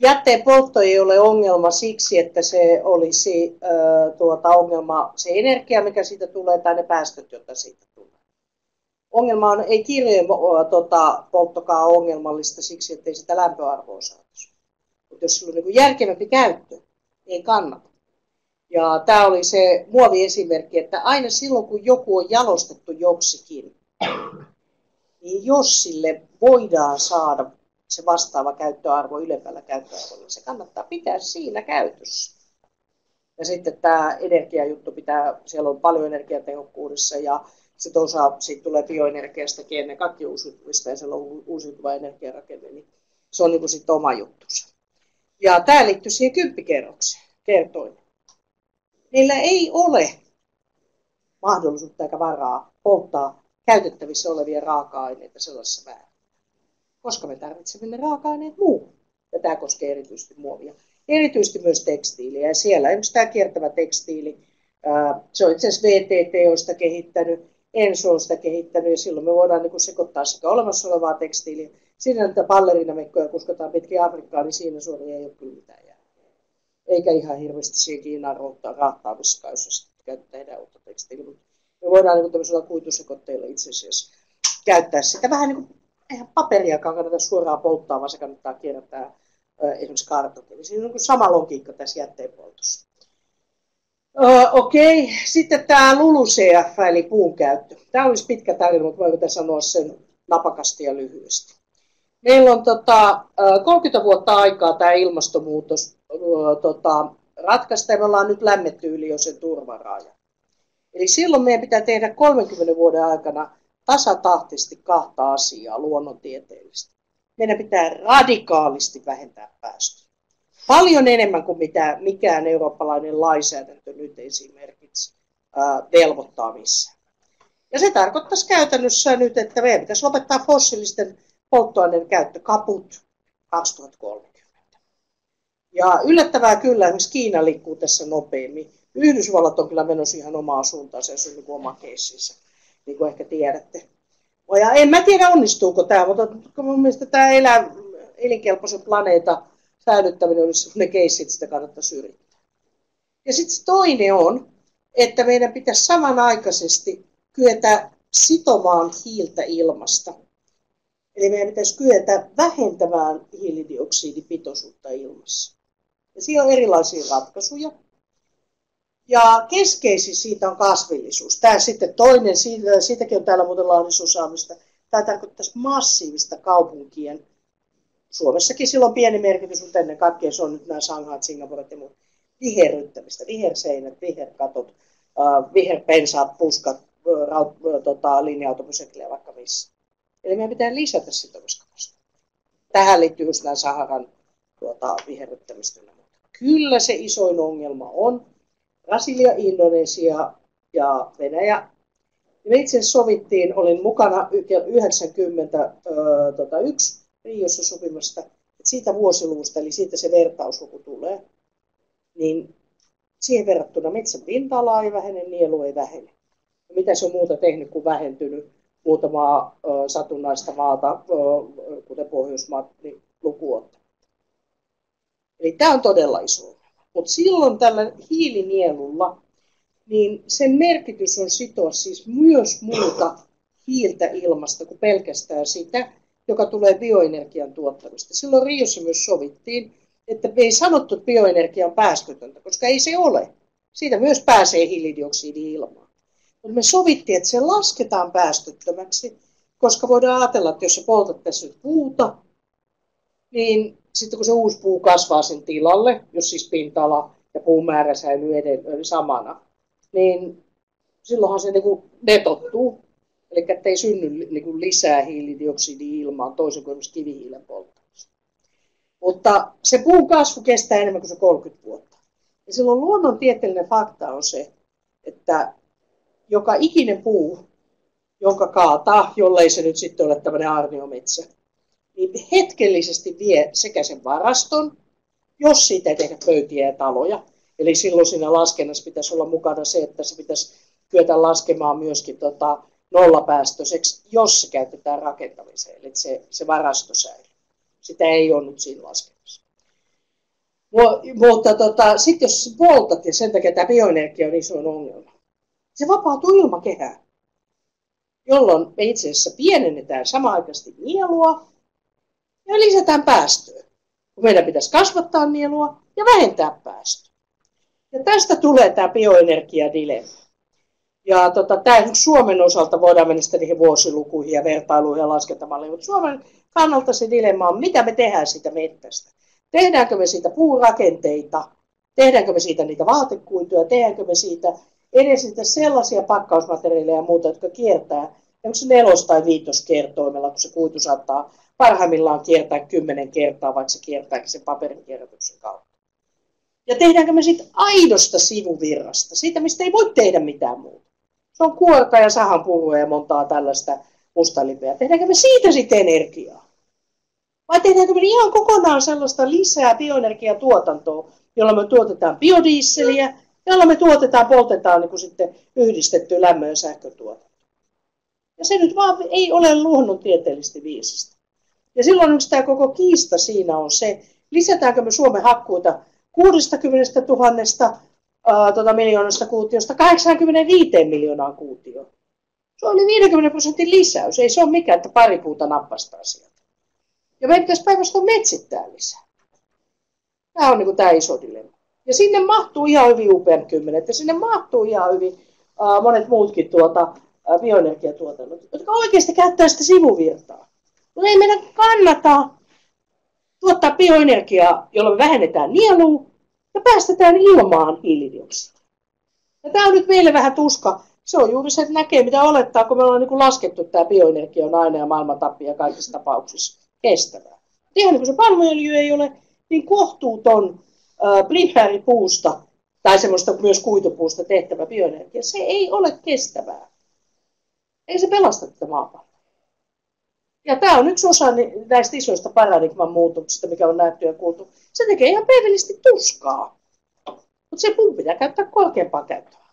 Jätteen poltto ei ole ongelma siksi, että se olisi ö, tuota, ongelma se energia, mikä siitä tulee, tai ne päästöt, joita siitä tulee. Ongelma on, ei kirjojen tota, polttokaa ongelmallista siksi, että ei sitä lämpöarvoa saataisi. Mutta jos sillä on niin järkevämpi käyttö, ei kannata. Ja tämä oli se muoviesimerkki, että aina silloin kun joku on jalostettu joksikin, niin jos sille voidaan saada se vastaava käyttöarvo ylemmällä käyttöarvolla, se kannattaa pitää siinä käytössä. Ja sitten tämä energiajuttu pitää, siellä on paljon energiatehokkuudessa ja sitten osa siitä tulee bioenergiastakin ennen kaikki uusiutuvista ja siellä on uusiutuva energiarakenne, niin se on niin sitten oma juttunsa. Ja tämä liittyy siihen kymppikerrokseen, kertoin. Niillä ei ole mahdollisuutta eikä varaa polttaa käytettävissä olevia raaka-aineita sellaisessa määrin, koska me tarvitsemme ne raaka-aineet muuhun. Ja tämä koskee erityisesti muovia. Erityisesti myös tekstiiliä. Ja siellä esimerkiksi tämä kiertävä tekstiili, se on itse asiassa VTT, on kehittänyt, Enso on sitä kehittänyt, ja silloin me voidaan niin sekoittaa sekä olemassa olevaa tekstiiliä. Siinä näitä ballerinamekkoja kuskataan pitkin Afrikkaa, niin siinä suoraan ei ole kyllä mitään jää. Eikä ihan hirveästi siihen Kiinaan rahtaavissa jos käytetään uutta tekstiiliä. Me voidaan niin tämmöisellä kuitusekoitteilla itse asiassa käyttää sitä vähän niin kuin, eihän paperiakaan kannata suoraan polttaa, vaan se kannattaa kierrättää esimerkiksi kartot. Eli siinä on niin sama logiikka tässä jätteenpoltossa. Öö, Okei, sitten tämä LULUCF eli puun käyttö. Tämä olisi pitkä tarina, mutta voin sanoa sen napakasti ja lyhyesti. Meillä on tota, 30 vuotta aikaa tämä ilmastonmuutos tota, ratkaista ja me ollaan nyt lämmetty yli jo sen turvarajan. Eli silloin meidän pitää tehdä 30 vuoden aikana tasatahtisesti kahta asiaa luonnontieteellistä. Meidän pitää radikaalisti vähentää päästöjä. Paljon enemmän kuin mitä mikään eurooppalainen lainsäädäntö nyt esimerkiksi velvoittaa missään. Ja se tarkoittaisi käytännössä nyt, että meidän pitäisi lopettaa fossiilisten polttoaineiden käyttö kaput 2030. Ja yllättävää kyllä, esimerkiksi Kiina liikkuu tässä nopeammin. Yhdysvallat on kyllä menossa ihan omaa suuntaan, se on niin oma keissinsä, niin kuin ehkä tiedätte. Ja en mä tiedä onnistuuko tämä, mutta mun mielestä tämä elä, elinkelpoisen planeeta säilyttäminen olisi sellainen keissi, että sitä kannattaisi yrittää. Ja sitten toinen on, että meidän pitäisi samanaikaisesti kyetä sitomaan hiiltä ilmasta. Eli meidän pitäisi kyetä vähentämään hiilidioksidipitoisuutta ilmassa. Ja siinä on erilaisia ratkaisuja. Ja keskeisin siitä on kasvillisuus. Tämä sitten toinen, siitä, siitäkin on täällä muuten laadisuusaamista. Tämä tarkoittaisi massiivista kaupunkien, Suomessakin silloin pieni merkitys, mutta ennen kaikkea se on nyt nämä Shanghait, Singaporet ja muut, viherryttämistä, viherseinät, viherkatot, viherpensaat, puskat, raut, tota, linja-autopysäkillä vaikka missä. Eli meidän pitää lisätä sitomiskapasiteettia. Tähän liittyy just nämä Saharan tuota, viherryttämistä. Kyllä se isoin ongelma on, Brasilia, Indonesia ja Venäjä. Me itse sovittiin, olin mukana 91 Riossa sopimasta, että siitä vuosiluvusta, eli siitä se vertausluku tulee, niin siihen verrattuna metsän pinta-ala ei vähene, nielu ei vähene. Ja mitä se on muuta tehnyt kuin vähentynyt muutamaa ö, satunnaista maata, ö, kuten Pohjoismaat, niin lukuun Eli tämä on todella iso mutta silloin tällä hiilinielulla, niin sen merkitys on sitoa siis myös muuta hiiltä ilmasta kuin pelkästään sitä, joka tulee bioenergian tuottamista. Silloin Riossa myös sovittiin, että ei sanottu, että bioenergia on päästötöntä, koska ei se ole. Siitä myös pääsee hiilidioksidi ilmaan. Mutta me sovittiin, että se lasketaan päästöttömäksi, koska voidaan ajatella, että jos sä poltat tässä puuta, niin sitten kun se uusi puu kasvaa sen tilalle, jos siis pinta-ala ja puun määrä säilyy edelleen samana, niin silloinhan se niin netottuu. Eli ettei synny niin lisää hiilidioksidia ilmaan toisin kuin esimerkiksi kivihiilen polttamista. Mutta se puun kasvu kestää enemmän kuin se 30 vuotta. Ja silloin luonnontieteellinen fakta on se, että joka ikinen puu, jonka kaataa, jollei se nyt sitten ole tämmöinen arniometsä, niin hetkellisesti vie sekä sen varaston, jos siitä ei tehdä pöytiä ja taloja. Eli silloin siinä laskennassa pitäisi olla mukana se, että se pitäisi kyetä laskemaan myöskin tota nollapäästöiseksi, jos se käytetään rakentamiseen, eli se, se varasto säilyy. Sitä ei ole nyt siinä laskennassa. Mutta tota, sitten jos poltat, ja sen takia tämä bioenergia on iso ongelma, se vapautuu ilmakehään, jolloin me itse asiassa pienennetään samaaikaisesti nielua ja lisätään päästöä. Meidän pitäisi kasvattaa nielua ja vähentää päästöä. Ja tästä tulee tämä bioenergiadilemma. Ja tota, tämä Suomen osalta voidaan mennä sitten niihin vuosilukuihin ja vertailuihin ja laskentamalliin, mutta Suomen kannalta se dilemma on, mitä me tehdään siitä mettästä. Tehdäänkö me siitä puurakenteita, tehdäänkö me siitä niitä vaatekuituja, tehdäänkö me siitä edes niitä sellaisia pakkausmateriaaleja ja muuta, jotka kiertää, onko se nelos- tai viitoskertoimella, kun se kuitu saattaa parhaimmillaan kiertää kymmenen kertaa, vaikka se kiertääkin sen paperin kierrätyksen kautta. Ja tehdäänkö me siitä aidosta sivuvirrasta, siitä mistä ei voi tehdä mitään muuta. Se on kuorta ja sahanpurua ja montaa tällaista mustalipeä. Tehdäänkö me siitä sitten energiaa? Vai tehdäänkö me ihan kokonaan sellaista lisää bioenergiatuotantoa, jolla me tuotetaan biodiisseliä, jolla me tuotetaan, poltetaan niin kuin sitten yhdistetty lämmön ja sähkötuotanto. Ja se nyt vaan ei ole luonnontieteellisesti viisasta. Ja silloin yksi tämä koko kiista siinä on se, lisätäänkö me Suomen hakkuita 60 000 ää, tota miljoonasta kuutiosta 85 miljoonaa kuutioon. Se oli 50 prosentin lisäys. Ei se ole mikään, että pari puuta nappastaa sieltä. Ja meidän pitäisi päinvastoin metsittää lisää. Tämä on niin kuin tämä iso dilemma. Ja sinne mahtuu ihan hyvin UPM 10, ja sinne mahtuu ihan hyvin monet muutkin tuota, bioenergiatuotannot, jotka oikeasti käyttää sitä sivuvirtaa. Mutta ei meidän kannata tuottaa bioenergiaa, jolla me vähennetään nielua ja päästetään ilmaan hiilidioksidia. Ja tämä on nyt meille vähän tuska. Se on juuri se, että näkee mitä olettaa, kun me ollaan niin laskettu, että tämä bioenergia on aina ja maailman tappia kaikissa tapauksissa kestävää. Ihan niin kuin se palmuöljy ei ole niin kohtuuton primääripuusta tai semmoista myös kuitupuusta tehtävä bioenergia, se ei ole kestävää. Ei se pelasta tätä maapalloa. Ja tämä on yksi osa näistä isoista paradigman muutoksista, mikä on nähty ja kuultu. Se tekee ihan päivällisesti tuskaa. Mutta se puu pitää käyttää korkeampaa käyttöä.